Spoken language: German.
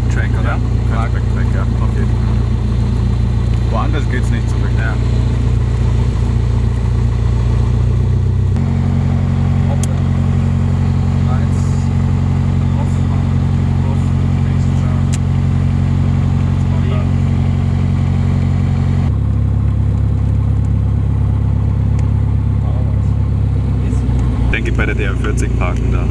Backtrack, oder? Ja, Backtrack, ja, Okay. jeden Fall. Woanders geht's nicht zurück. Ja. denke bei der DR40 parken da.